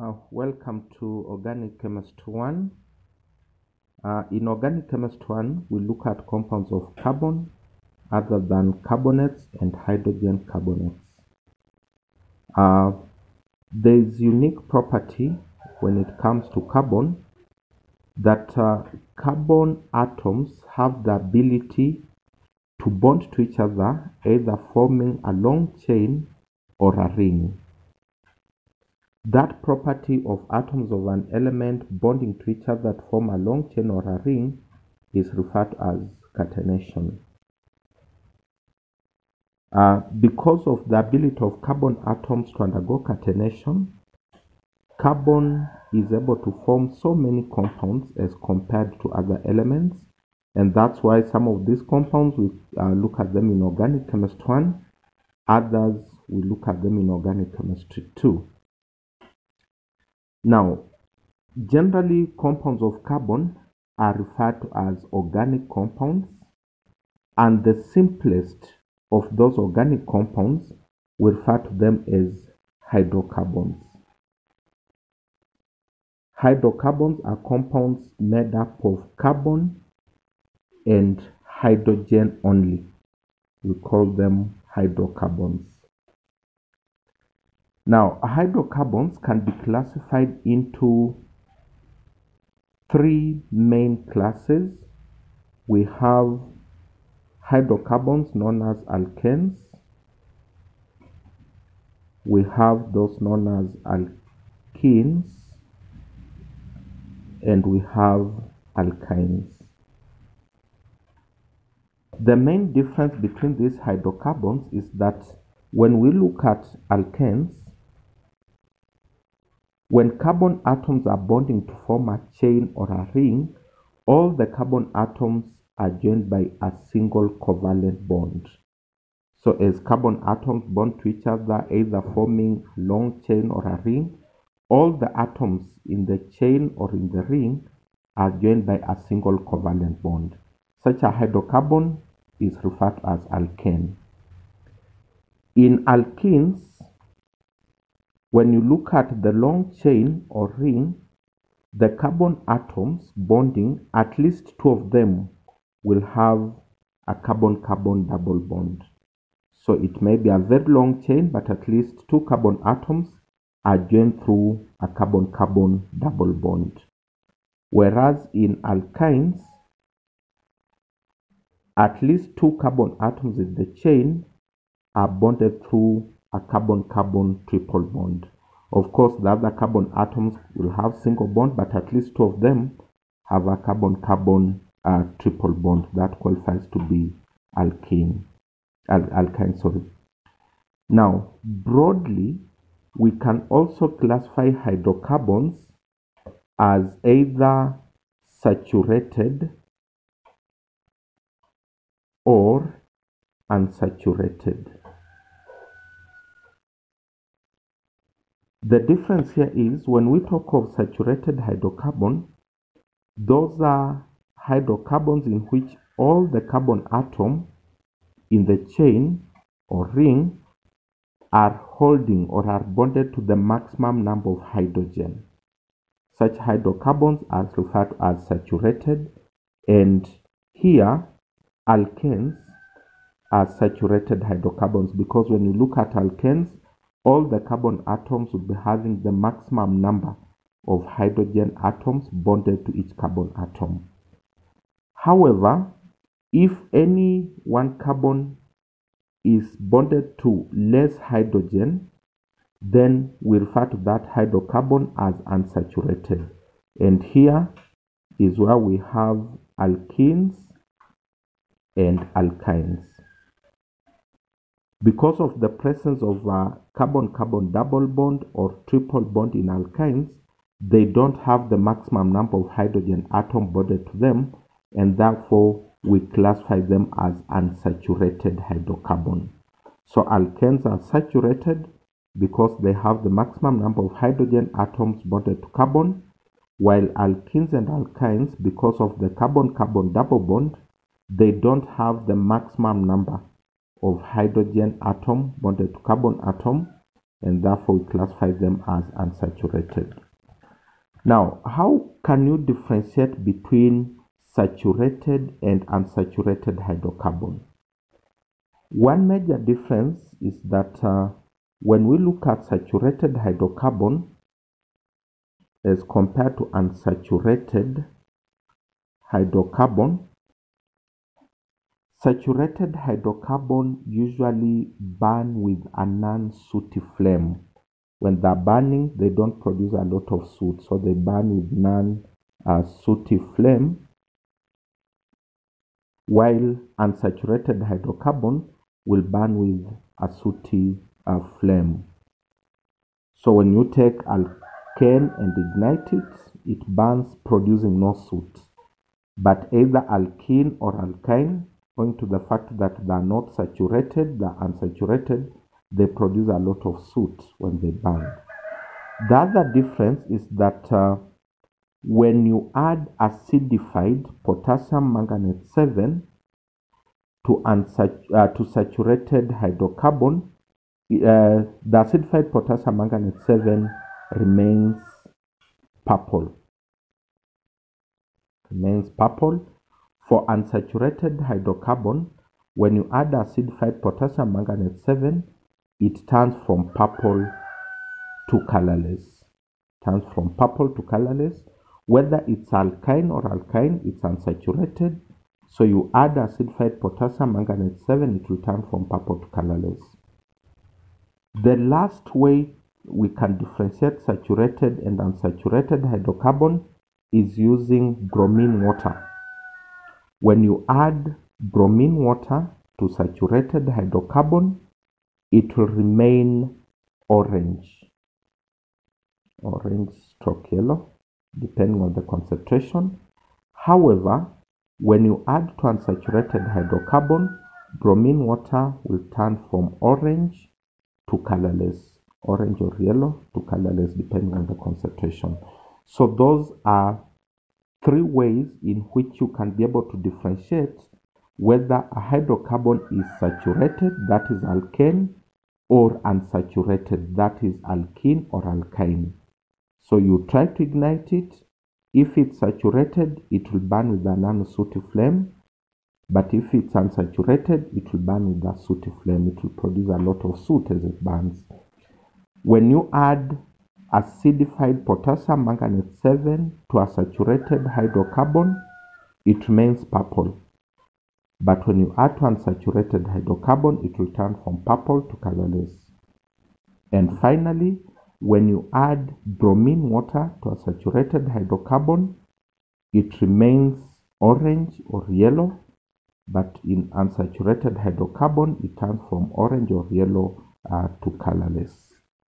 Uh, welcome to Organic Chemist 1. Uh, in Organic Chemist 1, we look at compounds of carbon other than carbonates and hydrogen carbonates. Uh, there is a unique property when it comes to carbon that uh, carbon atoms have the ability to bond to each other either forming a long chain or a ring. That property of atoms of an element bonding to each other that form a long chain or a ring is referred to as catenation. Uh, because of the ability of carbon atoms to undergo catenation, carbon is able to form so many compounds as compared to other elements and that's why some of these compounds we uh, look at them in organic chemistry 1 others we look at them in organic chemistry 2 now generally compounds of carbon are referred to as organic compounds and the simplest of those organic compounds we refer to them as hydrocarbons Hydrocarbons are compounds made up of carbon and hydrogen only. We call them hydrocarbons. Now, hydrocarbons can be classified into three main classes. We have hydrocarbons known as alkanes. We have those known as alkenes and we have alkynes. The main difference between these hydrocarbons is that when we look at alkanes, when carbon atoms are bonding to form a chain or a ring, all the carbon atoms are joined by a single covalent bond. So as carbon atoms bond to each other, either forming a long chain or a ring, all the atoms in the chain or in the ring are joined by a single covalent bond. Such a hydrocarbon is referred as alkane. In alkenes, when you look at the long chain or ring, the carbon atoms bonding, at least two of them will have a carbon-carbon double bond. So it may be a very long chain, but at least two carbon atoms are joined through a carbon-carbon double bond. Whereas in alkynes, at least two carbon atoms in the chain are bonded through a carbon-carbon triple bond. Of course, the other carbon atoms will have single bond, but at least two of them have a carbon-carbon uh, triple bond that qualifies to be alkene, al alkyne. Sorry. Now, broadly, we can also classify hydrocarbons as either saturated or unsaturated. The difference here is when we talk of saturated hydrocarbon, those are hydrocarbons in which all the carbon atom in the chain or ring are holding or are bonded to the maximum number of hydrogen. Such hydrocarbons are referred to as saturated and here alkanes are saturated hydrocarbons because when you look at alkanes, all the carbon atoms would be having the maximum number of hydrogen atoms bonded to each carbon atom. However, if any one carbon is bonded to less hydrogen, then we refer to that hydrocarbon as unsaturated. And here is where we have alkenes and alkynes. Because of the presence of uh, a carbon-carbon double bond or triple bond in alkynes, they don't have the maximum number of hydrogen atom bonded to them and therefore we classify them as unsaturated hydrocarbon. So alkanes are saturated because they have the maximum number of hydrogen atoms bonded to carbon, while alkenes and alkynes, because of the carbon-carbon double bond, they don't have the maximum number of hydrogen atom bonded to carbon atom, and therefore we classify them as unsaturated. Now, how can you differentiate between saturated and unsaturated hydrocarbon? One major difference is that uh, when we look at saturated hydrocarbon as compared to unsaturated hydrocarbon, saturated hydrocarbon usually burn with a non-sooty flame. When they're burning, they don't produce a lot of soot, so they burn with non-sooty flame. While unsaturated hydrocarbon will burn with a sooty uh, flame. So when you take alkane and ignite it, it burns producing no soot. But either alkene or alkyne, owing to the fact that they are not saturated, they are unsaturated, they produce a lot of soot when they burn. The other difference is that uh, when you add acidified potassium manganate 7 to, uh, to saturated hydrocarbon, uh, the acidified potassium manganate 7 remains purple. Remains purple. For unsaturated hydrocarbon, when you add acidified potassium manganate 7, it turns from purple to colorless. Turns from purple to colorless. Whether it's alkyne or alkyne, it's unsaturated. So you add acidified potassium manganate 7, it will turn from purple to colorless. The last way we can differentiate saturated and unsaturated hydrocarbon is using bromine water. When you add bromine water to saturated hydrocarbon, it will remain orange, orange stroke yellow, depending on the concentration. However, when you add to unsaturated hydrocarbon, bromine water will turn from orange to colorless, orange or yellow to colorless, depending on the concentration. So those are three ways in which you can be able to differentiate whether a hydrocarbon is saturated, that is alkane, or unsaturated, that is alkene or alkyne. So you try to ignite it. If it's saturated, it will burn with a non-sooty flame. But if it's unsaturated, it will burn with a sooty flame. It will produce a lot of soot as it burns. When you add acidified potassium manganate 7 to a saturated hydrocarbon, it remains purple. But when you add to unsaturated hydrocarbon, it will turn from purple to colorless. And finally, when you add bromine water to a saturated hydrocarbon, it remains orange or yellow, but in unsaturated hydrocarbon, it turns from orange or yellow uh, to colorless.